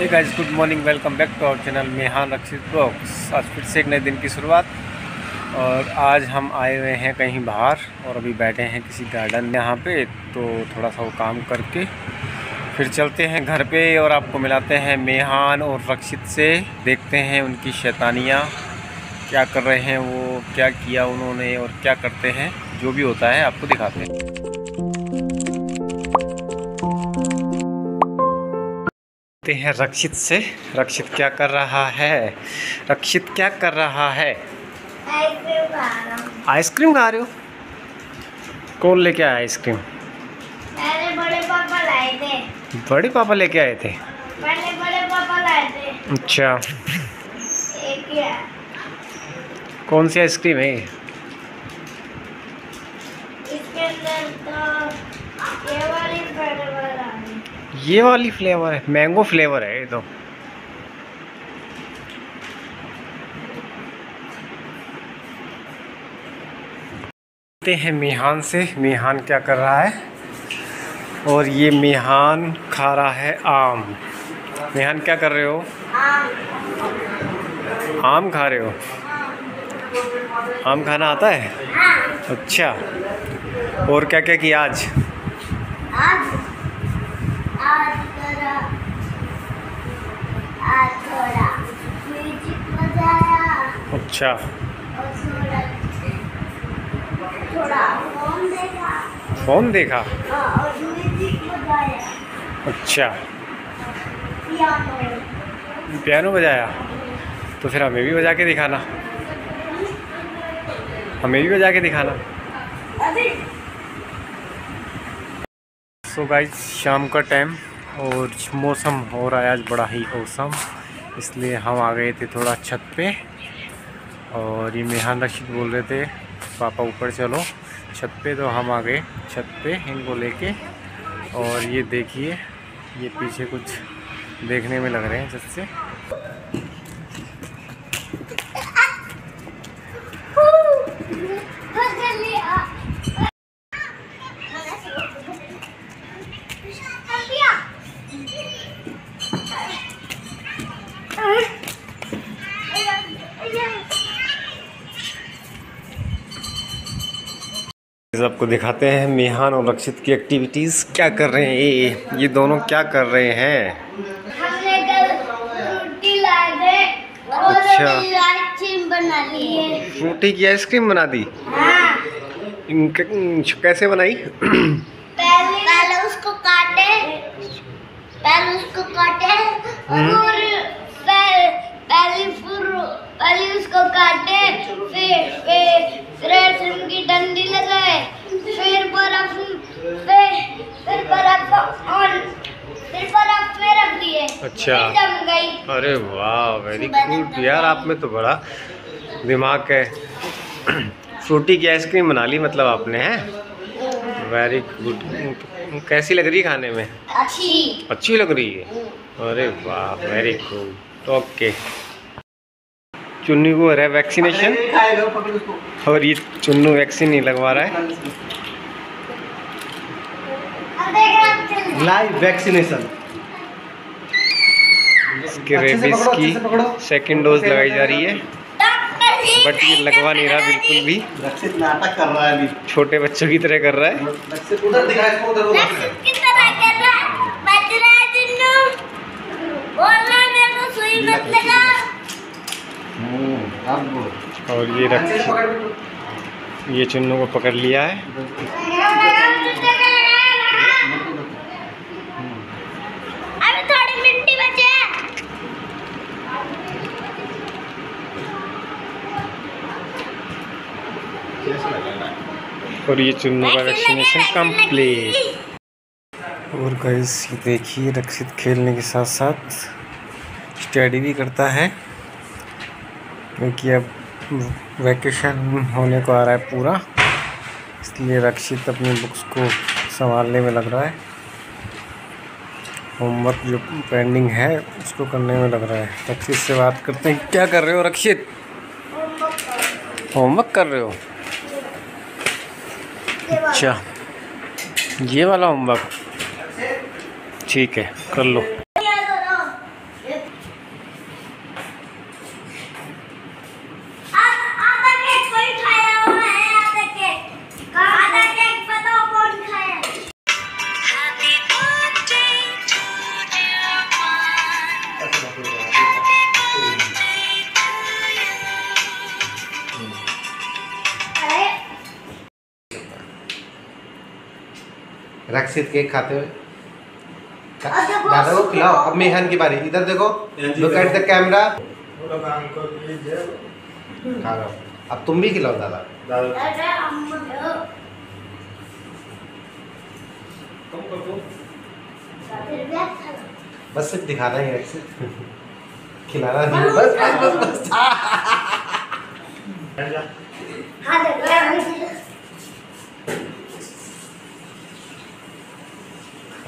Hey guys good morning welcome back to our channel Mehan Rakshit blogs आज फिर से एक नए दिन की शुरुआत। और आज हम आए हुए हैं कहीं बाहर और अभी बैठे हैं किसी गार्डन यहाँ पे तो थोड़ा सा वो काम करके फिर चलते हैं घर पे और आपको मिलाते हैं मेहान और रक्षित से। देखते हैं उनकी शैतानियाँ, क्या कर रहे हैं वो, क्या किया उन्होंने और क्या करते हैं, जो भी होता है आपको दिखाते हैं। देखते हैं, रक्षित से, रक्षित क्या कर रहा है? रक्षित क्या कर रहा है? आइसक्रीम खा रहा हूँ? कौन लेके आया आइसक्रीम? बड़े पापा लाए थे बड़े पापा लेके आए थे। पहले बड़े पापा लाए थे अच्छा। कौन सी आइसक्रीम है? इसके अंदर तो ये वाली ये वाली फ्लेवर है मैंगो फ्लेवर है ये तो। हैं मिहान से मिहान क्या कर रहा है। और ये मिहान खा रहा है आम। मिहान क्या कर रहे हो? आम खा रहे हो? आम खाना आता है? हाँ। अच्छा। और क्या क्या किया आज करा आज थोड़ा म्यूज़िक बजाया अच्छा। फ़ोन देखा। फ़ोन देखा? हाँ, और म्यूज़िक बजाया अच्छा। पियानो पियानो बजाया? तो फिर हमें भी बजा के दिखाना। हमें भी बजा के दिखाना। सो गाइस शाम का टाइम और मौसम हो रहा है आज बड़ा ही औसम इसलिए हम आ गए थे थोड़ा छत पे। और ये मेहान रशीद बोल रहे थे। पापा ऊपर चलो। छत पे तो हम आ गए। छत पे इनको लेके। और ये देखिए, ये पीछे कुछ देखने में लग रहे हैं छत से। आपको दिखाते हैं मेहान और रक्षित की एक्टिविटीज़ क्या कर रहे हैं? ये ये दोनों क्या कर रहे हैं? हमने कल रोटी लाए थे और अच्छा। फ्रूटी की आइसक्रीम बना दी? हाँ। इनके- कैसे बनाई? पहले पहले उसको काटे। पहले उसको काटे हम्म। और पहले पहले फिर पहले उसको काटे फिर फिर फिर आइसक्रीम की डंडी लगाए फिर बर्फ़ फिर फिर बर्फ़ ऑन फिर बर्फ़ में रख दिए अच्छा। अरे वाह वेरी गुड यार आप में तो बड़ा दिमाग है। फ्रूटी की आइसक्रीम बना ली मतलब आपने हैं? वेरी गुड कैसी लग रही है खाने में? अच्छी। अच्छी लग रही है? अरे वाह वेरी गुड ओके चुन्नी को हो रहा है वैक्सीनेशन और ये चुन्नू वैक्सीन नहीं लगवा रहा है। लाइव वैक्सीनेशन इसके रेबिस की सेकेंड डोज लगाई जा रही है। बट ये लगवा नहीं रहा बिल्कुल भी। नाटक कर रहा है छोटे बच्चों की तरह कर रहा है। उधर उधर उधर रक्षित की तरह कर रहा बच रहा जिन्नू। बोलना मेरे को सुई मत लगा। हम्म। और ये रख ये चुन्नू को पकड़ लिया है अभी थोड़ी मिट्टी बचे है और ये चुन्नू का वैक्सीनेशन कंप्लीट और गाइस ये देखिए रक्षित खेलने के साथ साथ स्टडी भी करता है। क्योंकि अब वैकेशन होने को आ रहा है पूरा इसलिए रक्षित अपनी बुक्स को संभालने में लग रहा है। होमवर्क जो पेंडिंग है उसको करने में लग रहा है। रक्षित से बात करते हैं क्या कर रहे हो रक्षित? होमवर्क कर रहे हो? अच्छा। ये वाला होमवर्क। ठीक है कर लो। रक्षित केक खाते हुए। दादा को खिलाओ अब मेहन की बारी। इधर देखो लुक एट द कैमरा खा रहा अब तुम भी खिलाओ दादा। अच्छा। बस सिर्फ़ दिखाना ही है रक्षित खिलाना नहीं बस बस बस बस।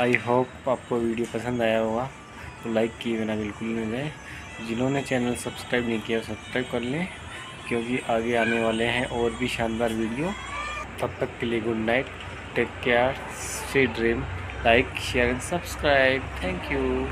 आई होप आपको वीडियो पसंद आया होगा। तो लाइक किए बिना बिल्कुल नहीं जाए। जिन्होंने चैनल सब्सक्राइब नहीं किया सब्सक्राइब कर लें, क्योंकि आगे आने वाले हैं और भी शानदार वीडियो। तब तक के लिए good night take care stay dream like share and subscribe thank you